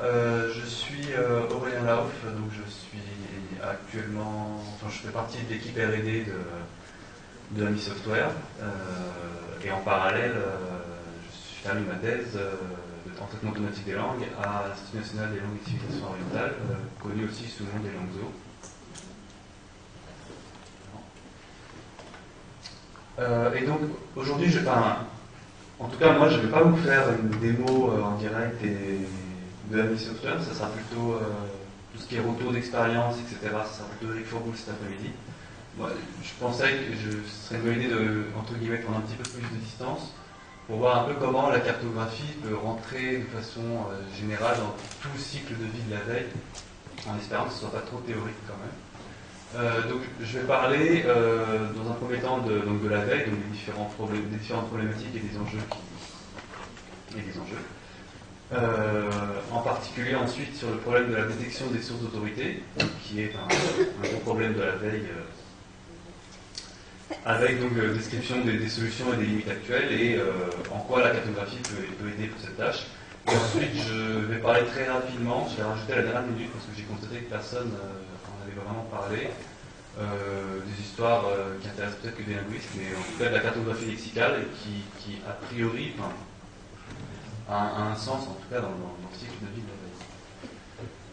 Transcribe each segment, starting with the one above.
Euh, je suis euh, Aurélien Lauf, donc je suis actuellement, je fais partie de l'équipe R&D de, AMI Software, euh, et en parallèle, je termine ma thèse en traitement automatique des langues à l'Institut national des langues et civilisations orientales, connu aussi sous le nom des langues zo. et donc aujourd'hui, je, enfin, en tout cas, moi, je ne vais pas vous faire une démo euh, en direct de la mission Software, ça sera plutôt euh, tout ce qui est retour d'expérience, etc. Ça sera plutôt Forboul cet après-midi. je pensais que je serais une bonne idée de, prendre un petit peu plus de distance pour voir un peu comment la cartographie peut rentrer de façon euh, générale dans tout le cycle de vie de la veille, en espérant que ce ne soit pas trop théorique quand même. Euh, donc, je vais parler dans un premier temps de, la veille, donc des différentes problématiques et des enjeux. et des enjeux. Euh, en particulier ensuite sur le problème de la détection des sources d'autorité, qui est un, gros problème de la veille, avec donc description des, solutions et des limites actuelles et en quoi la cartographie peut, aider pour cette tâche. Et ensuite, je vais parler très rapidement, je vais rajouter à la dernière minute parce que j'ai constaté que personne vraiment parler euh, des histoires euh, qui intéressent peut-être que des linguistes, mais en tout cas de la cartographie lexicale et qui, a priori, un sens en tout cas dans, le cycle de vie de la veille.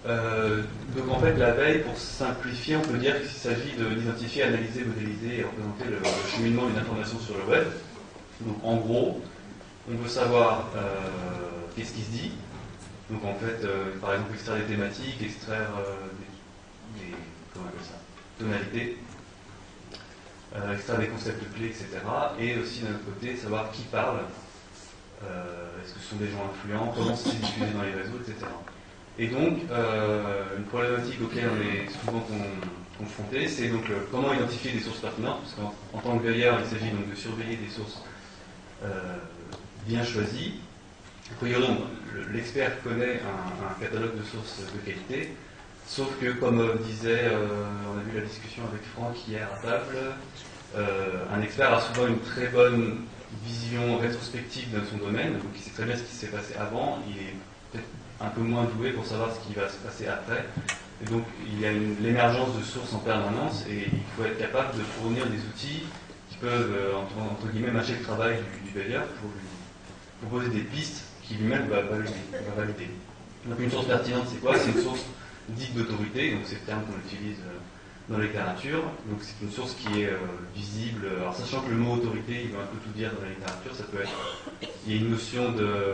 Euh, donc en fait, la veille, pour simplifier, on peut dire qu'il s'agit d'identifier, analyser, modéliser et représenter le, cheminement d'une information sur le web. Donc en gros, on veut savoir qu'est-ce qui se dit. Donc en fait, par exemple, extraire des thématiques, extraire des tonalité, euh, extraire des concepts clés, etc. Et aussi d'un autre côté, savoir qui parle, euh, est-ce que ce sont des gens influents, comment c'est diffusé dans les réseaux, etc. Et donc, euh, une problématique auquel on est souvent confronté, c'est donc comment identifier des sources pertinentes, parce qu'en tant que veilleur, il s'agit donc de surveiller des sources bien choisies. L'expert connaît un, catalogue de sources de qualité, Sauf que, comme disait, euh, on a vu la discussion avec Franck hier à table, euh, un expert a souvent une très bonne vision rétrospective de son domaine, donc il sait très bien ce qui s'est passé avant, il est peut-être un peu moins doué pour savoir ce qui va se passer après. Et donc il y a l'émergence de sources en permanence et il faut être capable de fournir des outils qui peuvent, euh, entre, guillemets, mâcher le travail du, du veilleur pour lui proposer des pistes qui lui-même va, va, valider. Donc une source pertinente, c'est quoi? C'est une source dite d'autorité, donc c'est le terme qu'on utilise euh, dans la littérature. Donc c'est une source qui est euh, visible. Alors sachant que le mot autorité, il veut un peu tout dire dans la littérature, ça peut être. Il y a une notion de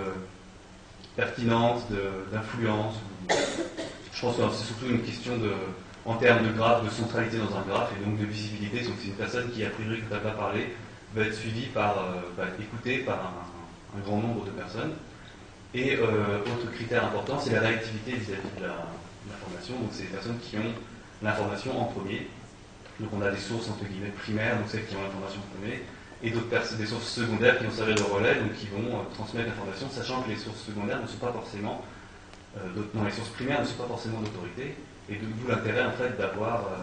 pertinence, d'influence. Je pense que c'est surtout une question de, en termes de graphe, de centralité dans un graphe et donc de visibilité. Donc c'est une personne qui, a priori, quand elle va parler, va être suivie par, euh, va être écoutée par un, grand nombre de personnes. Et autre critère important, c'est la réactivité vis-à-vis de la, l'information. Donc, c'est des personnes qui ont l'information en premier. Donc, on a des sources entre guillemets primaires, donc celles qui ont l'information en premier, et d'autres des sources secondaires qui vont servir de relais, donc qui vont euh, transmettre l'information, sachant que les sources secondaires ne sont pas forcément, euh, non, les sources primaires ne sont pas forcément d'autorité, et d'où l'intérêt en fait d'avoir euh,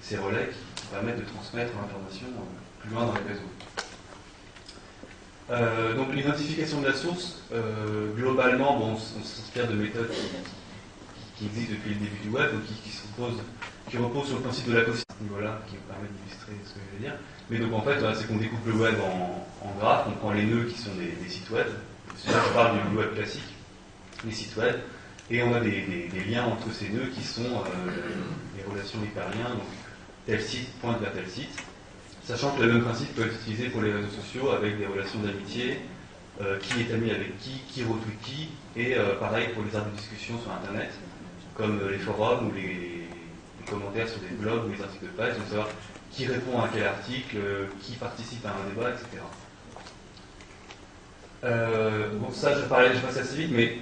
ces relais qui, permettent de transmettre l'information plus loin dans les réseaux. donc l'identification de la source, globalement, bon, on, s'inspire de méthodes qui, qui existe depuis le début du web, qui, qui, sur le principe de la à ce niveau-là, qui me permet d'illustrer ce que je vais dire. Mais donc en fait, c'est qu'on découpe le web en, graphes, on prend les nœuds qui sont des, sites web, je parle du web classique, les sites web, et on a des, liens entre ces nœuds qui sont euh, les relations hyperliens, donc tel site pointe vers tel site, sachant que le même principe peut être utilisé pour les réseaux sociaux avec des relations d'amitié, euh, qui est ami avec qui, qui retweet qui, et euh, pareil pour les arbres de discussion sur Internet comme les forums ou les, commentaires sur des blogs ou les articles de presse, donc savoir qui répond à quel article, qui participe à un débat, etc. Euh, bon, ça, je parlais, je passe assez vite, mais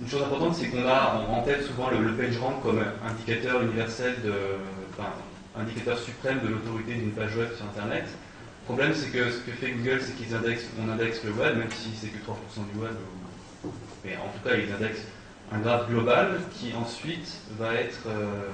une chose importante, c'est qu'on a en tête souvent le, le PageRank comme indicateur universel, de, enfin, indicateur suprême de l'autorité d'une page web sur Internet. Le problème, c'est que ce que fait Google, c'est qu'ils indexent, on indexe le web, même si c'est que 3% du web, mais en tout cas, ils indexent un graphe global qui ensuite va être euh,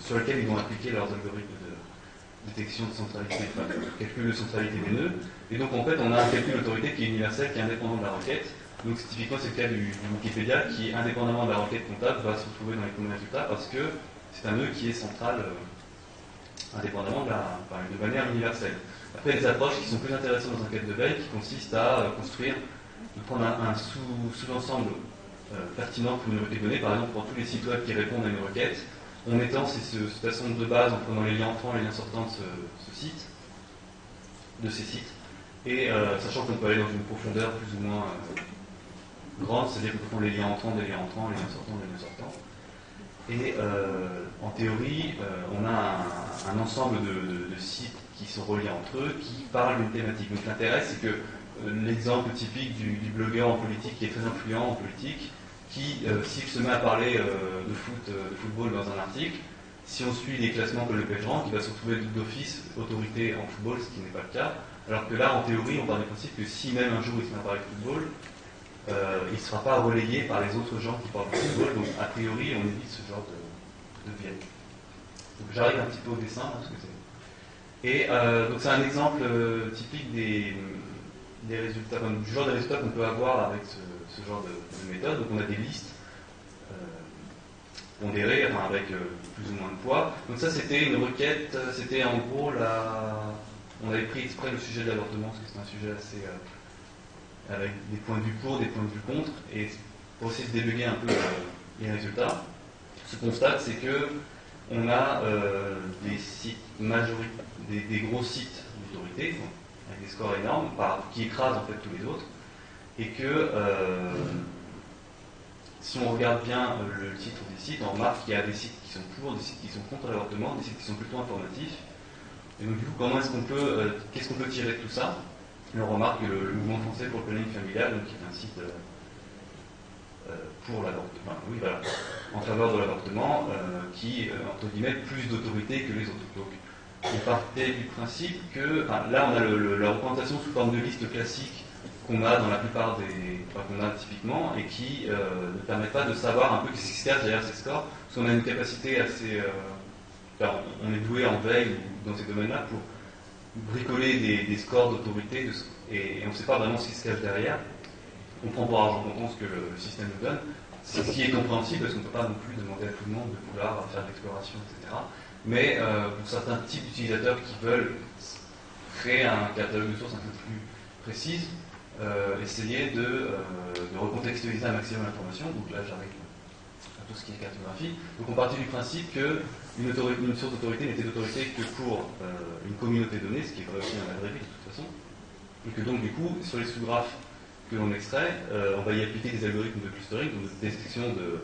sur lequel ils vont appliquer leurs algorithmes de détection de centralité, enfin calcul de centralité des nœuds. Et donc en fait on a un calcul d'autorité qui est universel, qui est indépendant de la requête, Donc typiquement c'est le cas du, Wikipédia qui, indépendamment de la requête comptable, va se retrouver dans les premiers résultats parce que c'est un nœud qui est central euh, indépendamment de, la, de manière universelle. Après, des approches qui sont plus intéressantes dans un cadre de veille qui consistent à euh, construire, de prendre un, sous-ensemble pertinent pour une requête donnée, par exemple pour tous les sites web qui répondent à une requête, en mettant ces, ce, de base, en prenant les liens entrants et les liens sortants de ce, site, de ces sites, et sachant qu'on peut aller dans une profondeur plus ou moins grande, c'est-à-dire qu'on peut prendre les liens entrants des liens entrants, les liens sortants des liens sortants. Et euh, en théorie, euh, on a un, ensemble de, sites qui sont reliés entre eux, qui parlent d'une thématique. Donc l'intérêt, c'est que euh, l'exemple typique du, blogueur en politique qui est très influent en politique, qui, s'il se met à parler de, foot, de football dans un article, si on suit les classements comme le PageRank, il va se retrouver d'office autorité en football, ce qui n'est pas le cas. Alors que là, en théorie, on part du principe que si même un jour il se met à parler de football, euh, il ne sera pas relayé par les autres gens qui parlent de football, donc a priori on évite ce genre de, de biais. Donc j'arrive un petit peu au dessin, hein, ce que c'est. Et euh, donc c'est un exemple euh, typique des, résultats, du genre de résultats qu'on peut avoir avec ce, genre de, méthode. Donc on a des listes pondérées, avec plus ou moins de poids. Donc ça c'était une requête, c'était en gros la. On avait pris exprès le sujet de l'avortement, parce que c'est un sujet assez avec des points de vue pour, des points de vue contre, et pour essayer de débugger un peu euh, les résultats, ce qu'on constate, c'est que on a euh, des sites majoritaires, des, gros sites d'autorité, avec des scores énormes, qui écrasent en fait tous les autres, et que euh, si on regarde bien le titre des sites, on remarque qu'il y a des sites qui sont pour, des sites qui sont contre l'avortement, des sites qui sont plutôt informatifs. Et donc du coup, comment est-ce qu'on peut, qu'est-ce qu'on peut tirer de tout ça? On remarque que le, mouvement français pour le planning familial, donc, qui est un site euh, euh, pour l'avortement, oui, voilà, en faveur de l'avortement, euh, qui, entre guillemets, plus d'autorité que les autres. Donc, on partait du principe que, là, on a la représentation sous forme de liste classique qu'on a dans la plupart des, enfin, qu'on a typiquement, et qui ne permet pas de savoir un peu ce qui se cache derrière ces scores, parce qu'on a une capacité assez, on est doué en veille dans ces domaines-là pour bricoler des, scores d'autorité et, on ne sait pas vraiment ce qui se cache derrière. On prend pour argent comptant ce que le, système nous donne. Ce qui est compréhensible parce qu'on ne peut pas non plus demander à tout le monde de vouloir faire de l'exploration, etc. Mais euh, pour certains types d'utilisateurs qui veulent créer un catalogue de sources un peu plus précis, euh, essayer de, euh, de, recontextualiser un maximum l'information. Donc là, j'arrive tout ce qui est cartographie. Donc on partit du principe qu'une une source d'autorité n'était d'autorité que pour une communauté donnée, ce qui est vrai aussi dans la de toute façon, et que donc du coup, sur les sous-graphes que l'on extrait, on va y appliquer des algorithmes de clustering, donc de détection de,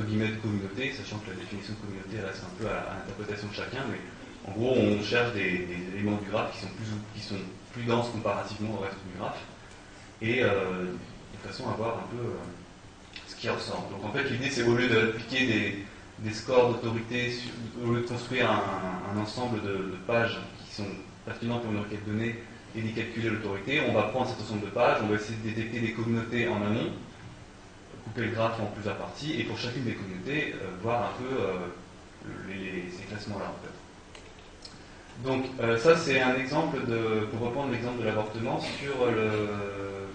de communauté, sachant que la définition de communauté reste un peu à, l'interprétation de chacun, mais en gros, on cherche des, éléments du graphe qui sont plus, qui sont plus denses comparativement au reste du graphe, et euh, de façon à avoir un peu donc en fait, l'idée, c'est au lieu d'appliquer des, scores d'autorité, au lieu de construire un, ensemble de, pages qui sont pertinentes pour une requête donnée et d'y calculer l'autorité, on va prendre cet ensemble de pages, on va essayer de détecter des communautés en amont, couper le graphe en plusieurs parties, et pour chacune des communautés, euh, voir un peu euh, ces classements-là en fait. Donc euh, ça c'est un exemple de, pour reprendre l'exemple de l'avortement sur le,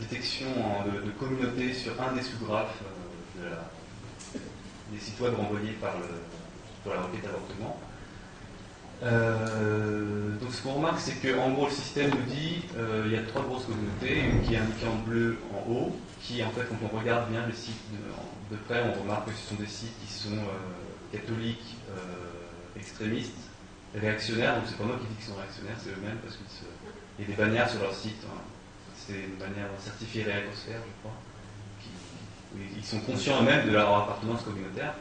détection de, communauté sur un des sous-graphes des sites web renvoyés par la requête avortement. Euh, donc ce qu'on remarque, c'est qu'en gros, le système nous dit euh, il y a trois grosses communautés, une qui est indiquée en bleu en haut, qui en fait, quand on regarde bien le site de, près, on remarque que ce sont des sites qui sont catholiques, extrémistes, réactionnaires. Donc c'est pas moi qui dis qu'ils sont réactionnaires, c'est eux-mêmes parce qu'il y a des bannières sur leur site. Hein c'est une manière certifiée réacosphère, je crois. ils sont conscients eux-mêmes de leur appartenance communautaire.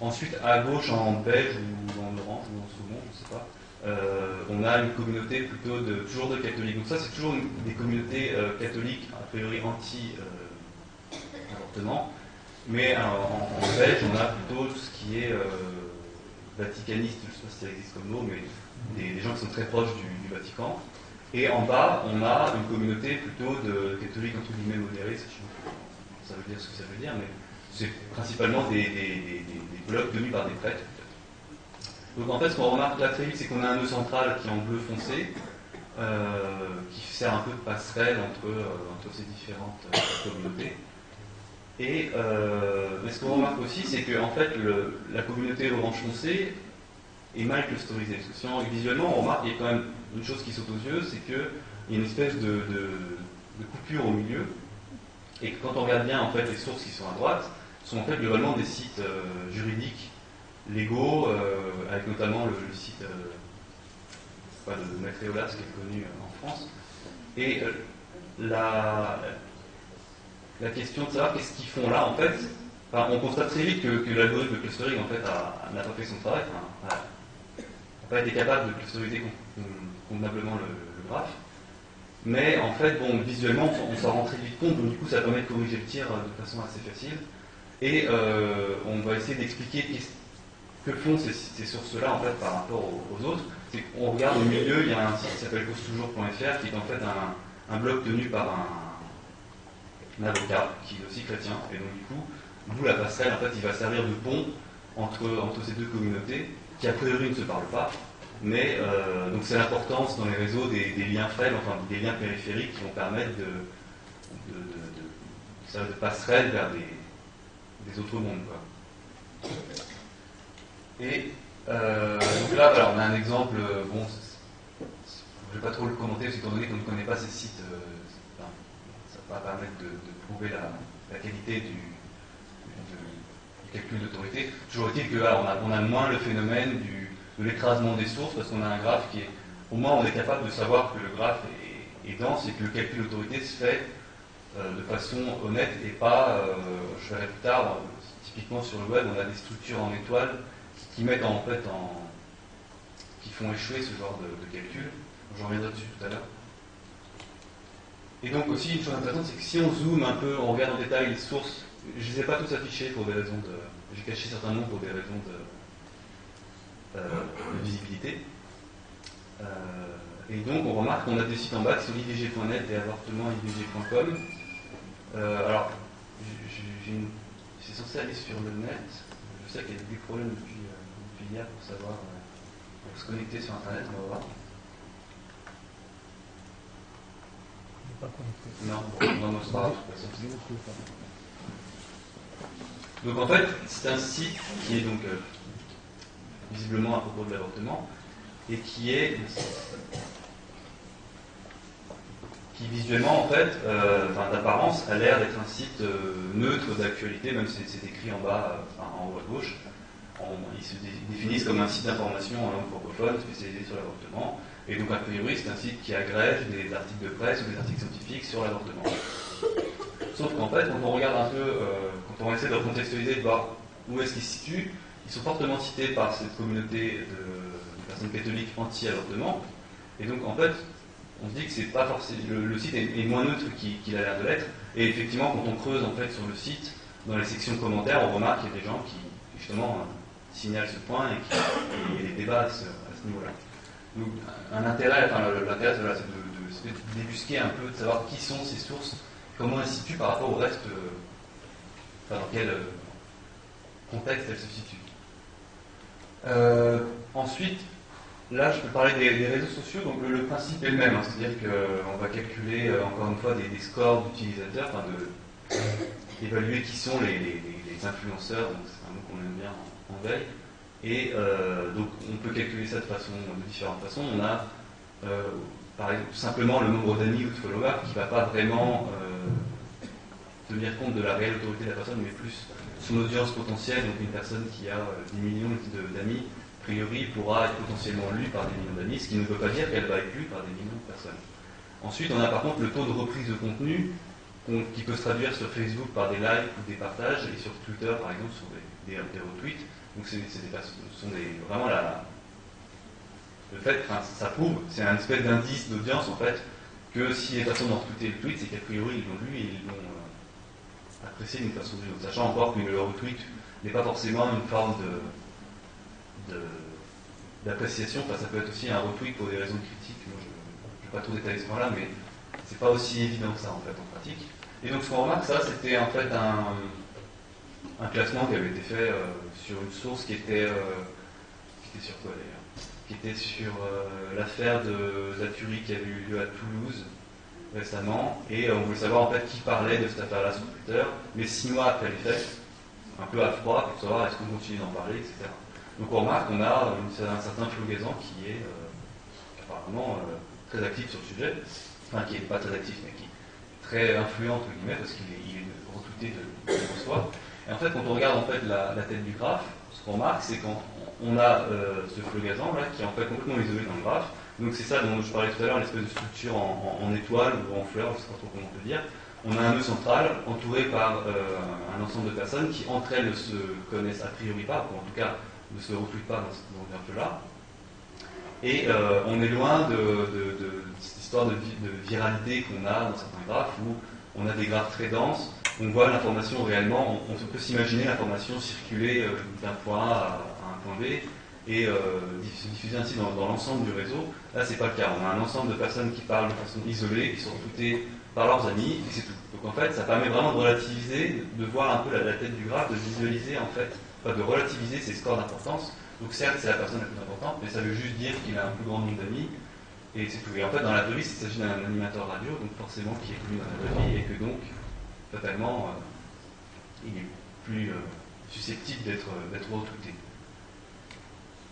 Ensuite, à gauche, en beige ou en orange ou en saumon, je ne sais pas, euh, on a une communauté plutôt de toujours de catholiques. Donc ça, c'est toujours des communautés euh, catholiques a priori anti-avortement. mais en, beige, on a plutôt tout ce qui est euh, vaticaniste, je ne sais pas si ça existe comme mot, mais des, gens qui sont très proches du Vatican. Et en bas, on a une communauté plutôt de catholiques entre guillemets modérés, ça veut dire ce que ça veut dire, mais c'est principalement des, blocs tenus par des prêtres. Donc en fait, ce qu'on remarque là très vite, c'est qu'on a un nœud central qui est en bleu foncé, qui sert un peu de passerelle entre, entre ces différentes communautés. Et ce qu'on remarque aussi, c'est que en fait, la communauté Orange Foncé est mal clusterisée. Parce que si visuellement, on remarque qu'il y a quand même une chose qui saute aux yeux, c'est qu'il y a une espèce de, coupure au milieu. Et quand on regarde bien en fait, les sources qui sont à droite, sont en fait globalement des sites juridiques légaux, euh, avec notamment le, site euh, de Matréolas qui est connu euh, en France. Et la, question de savoir qu'est-ce qu'ils font là, en fait, on constate très vite que, l'algorithme de clustering n'a pas fait son travail, n'a pas été capable de clusteriser convenablement le, graphe. Mais en fait, bon, visuellement, on s'en rend très vite compte, donc du coup, ça permet de corriger le tir de façon assez facile. Et on va essayer d'expliquer que font ces, sources-là en fait par rapport aux, autres qu'on regarde au milieu, il y a un site qui s'appelle causetoujours.fr qui est en fait un, blog tenu par un, avocat qui est aussi chrétien. Et donc du coup, vous la passerelle, en fait, il va servir de pont entre, ces deux communautés qui a priori ne se parlent pas. Mais euh, donc c'est l'importance dans les réseaux des, liens faibles, enfin des liens périphériques qui vont permettre de, de, de, de vers des, des autres mondes. Quoi. Et euh, donc là, on a un exemple, euh, bon, je ne vais pas trop le commenter, parce qu'étant donné qu'on ne connaît pas ces sites, euh, ça va pas permettre de, prouver la, qualité du, calcul d'autorité. Toujours est-il que là, on a, moins le phénomène de l'écrasement des sources, parce qu'on a un graphe qui est, au moins on est capable de savoir que le graphe est, dense et que le calcul d'autorité se fait de façon honnête et pas, je verrai plus tard, typiquement sur le web, on a des structures en étoiles qui mettent en fait en. qui font échouer ce genre de, calcul. J'en reviendrai dessus tout à l'heure. Et donc aussi, une chose intéressante, c'est que si on zoome un peu, on regarde en détail les sources, je ne les ai pas tous affichés pour des raisons de. J'ai caché certains noms pour des raisons de, euh, visibilité. Euh, et donc on remarque qu'on a des sites en bas qui sont idg.net et avortement.idg.com. Euh, alors, c'est censé aller sur le net. Je sais qu'il y a des problèmes depuis pour savoir, euh, pour se connecter sur Internet, on va voir. Non, non, non, c'est pas Donc en fait, c'est un site qui est donc euh, visiblement à propos de l'avortement et qui est qui visuellement en fait, euh, d'apparence, a l'air d'être un site neutre d'actualité, même si c'est écrit en bas, en haut à gauche ils se définissent comme un site d'information en langue francophone spécialisé sur l'avortement. Et donc, a priori, c'est un site qui agrège des articles de presse ou des articles scientifiques sur l'avortement. Sauf qu'en fait, quand on regarde un peu, euh, quand on essaie de recontextualiser, de voir où est-ce qu'ils se situent, ils sont fortement cités par cette communauté de, personnes catholiques anti-avortement. Et donc, en fait, on se dit que c'est pas forcément, le, site est, moins neutre qu'il a l'air de l'être. Et effectivement, quand on creuse en fait sur le site, dans les sections commentaires, on remarque qu'il y a des gens qui, justement, signale ce point et qu'il y des débats à ce, niveau-là. Donc, un intérêt, enfin, l'intérêt, c'est de, débusquer un peu, de savoir qui sont ces sources, comment elles se situent par rapport au reste, euh, enfin, dans quel euh, contexte elles se situent. Euh, ensuite, là, je peux parler des, réseaux sociaux. Donc, le, principe est le même, hein, c'est-à-dire qu'on va calculer, encore une fois, des, scores d'utilisateurs, enfin, d'évaluer qui sont les, influenceurs, donc c'est un mot qu'on aime bien en veille. Et euh, donc on peut calculer ça de, façon, de différentes façons. On a euh, par exemple simplement le nombre d'amis ou de followers qui ne va pas vraiment euh, tenir compte de la réelle autorité de la personne, mais plus son audience potentielle. Donc une personne qui a des millions d'amis, priori pourra être potentiellement lue par des millions d'amis, ce qui ne veut pas dire qu'elle va être lue par des millions de personnes. Ensuite, on a par contre le taux de reprise de contenu qui peut se traduire sur Facebook par des likes ou des partages, et sur Twitter par exemple sur des, retweets. Donc c'est des ce sont vraiment la, le fait, ça prouve, c'est un espèce d'indice d'audience en fait, que si les personnes ont retweeté le tweet, c'est qu'a priori ils l'ont lu et ils l'ont euh, apprécié d'une façon ou d'une autre. Sachant encore que le retweet n'est pas forcément une forme de, d'appréciation, enfin, ça peut être aussi un retweet pour des raisons critiques. Moi, je ne vais pas trop détailler ce point-là, mais c'est pas aussi évident que ça en fait en pratique. Et donc ce qu'on remarque, ça, c'était en fait un, classement qui avait été fait euh, sur une source qui était, euh, sur quoi d'ailleurs? Qui était sur l'affaire de tuerie qui avait eu lieu à Toulouse récemment, et on voulait savoir en fait qui parlait de cette affaire-là sur Twitter, mais six mois après les faits, un peu à froid pour savoir est-ce qu'on continue d'en parler, etc. Donc on remarque qu'on a un certain Gazan qui est apparemment très actif sur le sujet, enfin qui n'est pas très actif, mais qui est très influent entre guillemets, parce qu'il est, retweeté de, de soi. Et en fait, quand on regarde en fait la, tête du graphe, ce qu'on remarque, c'est qu'on a euh, ce flogasan là qui est en fait complètement isolé dans le graphe. Donc c'est ça dont je parlais tout à l'heure, l'espèce de structure en, étoile ou en fleur, je ne sais pas trop comment on peut dire. On a un nœud central entouré par euh, un ensemble de personnes qui entre elles ne se connaissent a priori pas, ou en tout cas ne se retweetent pas dans, ce graphe-là. Et euh, on est loin de, cette histoire de, viralité qu'on a dans certains graphes où on a des graphes très denses on voit l'information réellement, on, peut s'imaginer l'information circuler euh, d'un point A à, un point B et euh, se diffuser ainsi dans, l'ensemble du réseau. Là, c'est pas le cas. On a un ensemble de personnes qui parlent de façon isolée, qui sont recrutées par leurs amis, et c'est tout. Donc en fait, ça permet vraiment de relativiser, de voir un peu la, tête du graphe, de visualiser en fait, de relativiser ses scores d'importance. Donc certes, c'est la personne la plus importante, mais ça veut juste dire qu'il a un plus grand nombre d'amis, et c'est tout. Et en fait, dans la vraie vie, il s'agit d'un animateur radio, donc forcément qui est connu dans la vraie vie, et que donc totalement, euh, il est plus euh, susceptible d'être retweeté.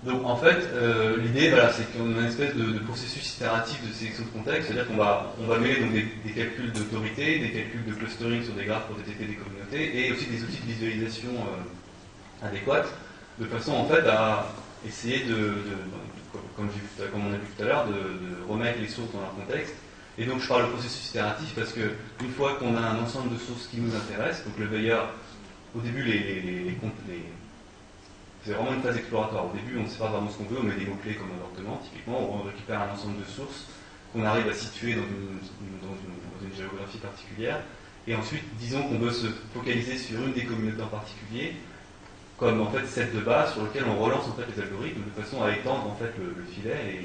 Donc en fait, euh, l'idée, voilà, c'est qu'on a une espèce de, processus itératif de sélection de contexte, c'est-à-dire qu'on va, on va donc des, calculs d'autorité, des calculs de clustering sur des graphes pour détecter des communautés, et aussi des outils de visualisation adéquates, de façon en fait à essayer de, comme, on a vu tout à l'heure, de, remettre les sources dans leur contexte, et donc je parle de processus itératif parce que une fois qu'on a un ensemble de sources qui nous intéressent, donc le veilleur, au début, les, c'est vraiment une phase exploratoire. Au début, on ne sait pas vraiment ce qu'on veut, on met des mots-clés comme avortement, typiquement, on récupère un ensemble de sources qu'on arrive à situer dans une, dans une, géographie particulière. Et ensuite, disons qu'on veut se focaliser sur une des communautés en particulier, comme en fait celle de base sur lequel on relance en fait les algorithmes de façon à étendre en fait le filet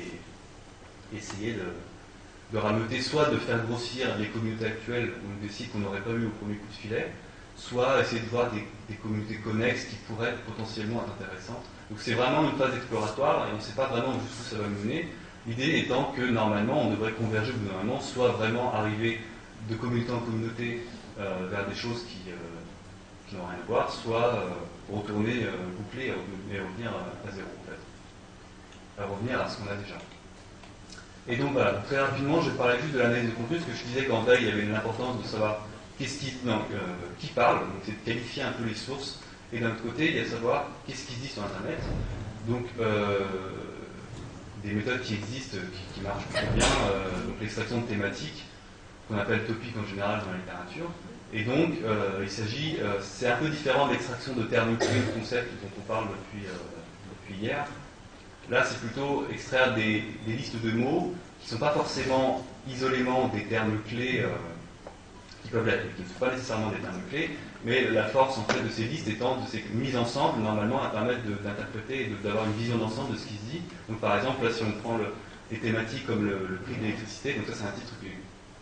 et essayer de, de rameuter, soit de faire grossir les communautés actuelles ou des sites qu'on n'aurait pas eu au premier coup de filet, soit essayer de voir des, communautés connexes qui pourraient potentiellement être intéressantes. Donc c'est vraiment une phase exploratoire et on ne sait pas vraiment jusqu'où ça va mener. L'idée étant que normalement on devrait converger au bout d'un moment, soit vraiment arriver de communauté en communauté euh, vers des choses qui, euh, n'ont rien à voir, soit euh, retourner boucler et revenir à zéro en fait. À revenir à ce qu'on a déjà. Et donc voilà, très rapidement, je parler juste de l'analyse de contenu, parce que je disais qu'en veille, il y avait l'importance de savoir euh, qui parle, donc c'est de qualifier un peu les sources, et d'un autre côté, il y a de savoir qu'est-ce qui se dit sur Internet. Donc, euh, des méthodes qui existent, qui, marchent très bien, euh, donc l'extraction de thématiques, qu'on appelle topic en général dans la littérature. Et donc, il s'agit, c'est un peu différent de l'extraction de termes clés, de concepts dont on parle depuis, depuis hier. Là, c'est plutôt extraire des, listes de mots qui ne sont pas forcément isolément des termes clés euh, qui peuvent l'être, qui ne sont pas nécessairement des termes clés, mais la force en fait de ces listes étant de ces mises ensemble, normalement, à permettre d'interpréter et d'avoir une vision d'ensemble de ce qui se dit. Donc, par exemple, là, si on prend les thématiques comme le, prix de l'électricité, donc ça, c'est un titre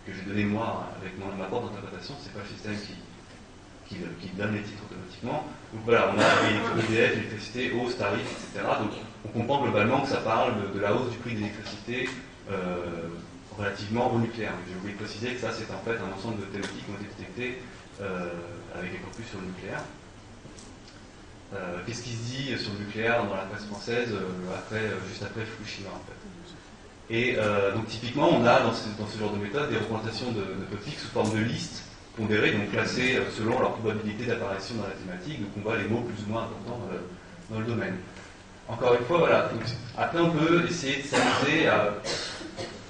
que, j'ai donné moi avec mon, ma porte d'interprétation, c'est pas le système qui, qui, donne les titres automatiquement. Donc voilà, on a EDF, l'électricité, hausse, tarif, etc. Donc on comprend globalement que ça parle de, la hausse du prix de l'électricité euh, relativement au nucléaire. Je voulais préciser que ça, c'est en fait un ensemble de thématiques qui ont été détectées euh, avec des corpus sur le nucléaire. Euh, qu'est-ce qui se dit sur le nucléaire dans la presse française après, juste après Fukushima en fait? Et donc typiquement, on a dans ce, genre de méthode des représentations de, de topics sous forme de listes pondérées, donc classées selon leur probabilité d'apparition dans la thématique. Donc on voit les mots plus ou moins importants dans le domaine. Encore une fois, voilà. après, on peut essayer de s'amuser à,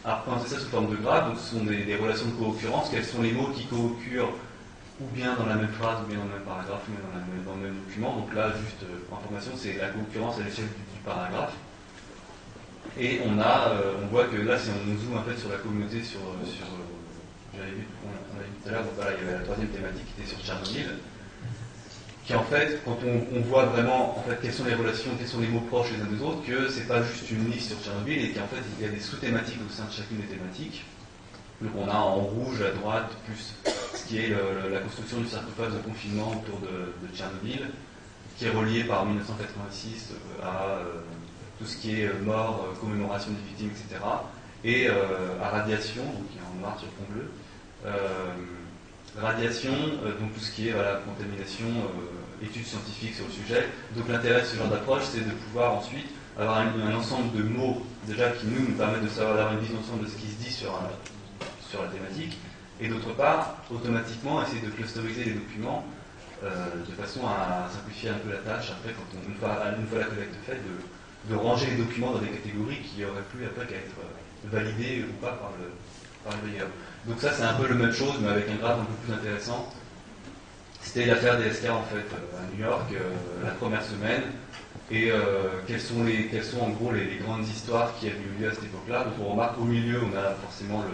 représenter ça sous forme de graphe. Donc, ce sont des, relations de co-occurrence. Quels sont les mots qui co-occurrent ou bien dans la même phrase, ou bien dans le même paragraphe, ou bien dans, le même document? Donc là, juste euh, information, c'est la co-occurrence à l'échelle du, paragraphe. Et on a, euh, on voit que là, si on zoome en fait sur la communauté, sur, euh, sur j'avais vu, tout à l'heure, voilà, il y avait la troisième thématique qui était sur Tchernobyl qui en fait, quand on, voit vraiment en fait, quelles sont les relations, quels sont les mots proches les uns des autres, que c'est pas juste une liste sur Tchernobyl et qu'en fait il y a des sous-thématiques au sein de chacune des thématiques. Donc on a en rouge à droite plus ce qui est la construction du sarcophage de confinement autour de, Tchernobyl, qui est relié par 1986 à, euh, tout ce qui est mort, commémoration des victimes, etc. Et à radiation, donc qui est en noir sur fond bleu, radiation, donc tout ce qui est contamination, études scientifiques sur le sujet. Donc l'intérêt de ce genre d'approche, c'est de pouvoir ensuite avoir un, ensemble de mots déjà qui nous, permettent de savoir d'avoir une vision ensemble de ce qui se dit sur, sur la thématique, et d'autre part, automatiquement essayer de clusteriser les documents euh, de façon à simplifier un peu la tâche après, quand on, une, fois, une la collecte faite, de, ranger les documents dans des catégories qui auraient pu après qu'à être euh, validées ou pas par le, par le Donc ça c'est un peu la même chose mais avec un graphe un peu plus intéressant. C'était l'affaire des SK en fait euh, à New York la première semaine et quelles, sont les, quelles sont en gros les, grandes histoires qui avaient eu lieu à cette époque-là. Donc on remarque au milieu on a forcément le,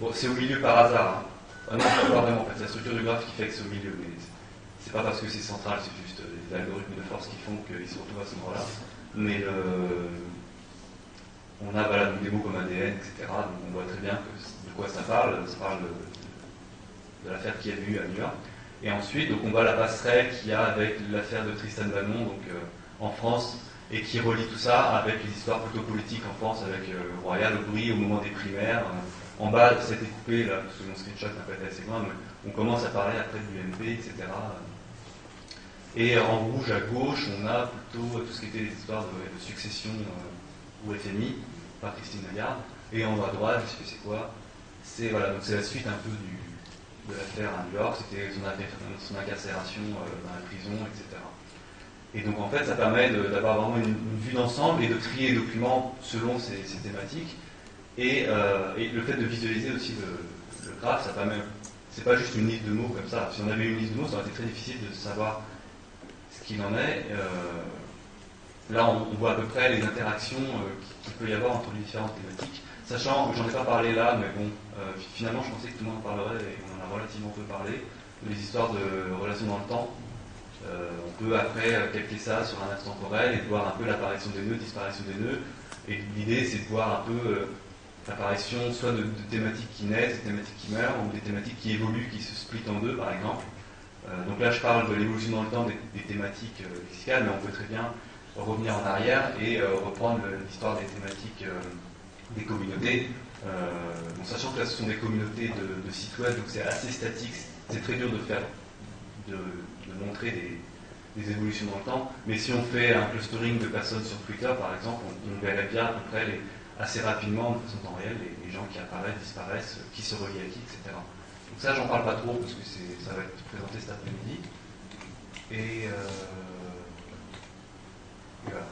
Bon, c'est au milieu par hasard. Hein. Ah non, pas vraiment. En fait, c'est la structure du graphe qui fait que c'est au milieu. Mais c'est pas parce que c'est central, c'est juste les algorithmes de force qui font qu'ils se retrouvent à ce moment-là. Mais on a voilà, des mots comme ADN, etc. Donc on voit très bien de quoi ça parle. Ça parle de, l'affaire qui a eu à New York. Et ensuite, donc on voit la passerelle qu'il y a avec l'affaire de Tristan Valmont donc, euh, en France, et qui relie tout ça avec les histoires plutôt politiques en France, avec euh, Royal Aubry au moment des primaires. Euh, en bas, c'était coupé, là, parce que mon screenshot n'a pas été assez loin, mais on commence à parler après du MP, etc. Et en rouge à gauche, on a plutôt tout ce qui était les histoires de, succession euh, au FMI, par Christine Lagarde. Et en haut à droite, je sais que c'est quoi C'est voilà, la suite un peu du, de l'affaire à New York, c'était son, son, incarcération euh, dans la prison, etc. Et donc en fait, ça permet d'avoir vraiment une, vue d'ensemble et de trier les documents selon ces thématiques. Euh, et, le fait de visualiser aussi le, graphe, ça permet. C'est pas juste une liste de mots comme ça. Si on avait une liste de mots, ça aurait été très difficile de savoir ce qu'il en est. Euh, là, on, voit à peu près les interactions euh, qu'il peut y avoir entre les différentes thématiques. Sachant que j'en ai pas parlé là, mais bon, finalement, je pensais que tout le monde en parlerait et on en a relativement peu parlé. Les histoires de relations dans le temps. on peut après calquer ça sur un axe temporel et voir un peu l'apparition des nœuds, disparition des nœuds. Et l'idée, c'est de voir un peu l'apparition soit de, thématiques qui naissent, des thématiques qui meurent, ou des thématiques qui évoluent, qui se splitent en deux, par exemple. Euh, donc là, je parle de l'évolution dans le temps des, thématiques euh, lexicales, mais on peut très bien revenir en arrière et euh, reprendre l'histoire des thématiques des communautés. sachant que là, ce sont des communautés de, sites web, donc c'est assez statique, c'est très dur de faire, de, montrer des, évolutions dans le temps. Mais si on fait un clustering de personnes sur Twitter, par exemple, on, verrait bien à assez rapidement, de façon temps réel, les, gens qui apparaissent, disparaissent, qui se relient à qui, etc. Ça, j'en parle pas trop parce que ça va être présenté cet après-midi. Et euh, voilà.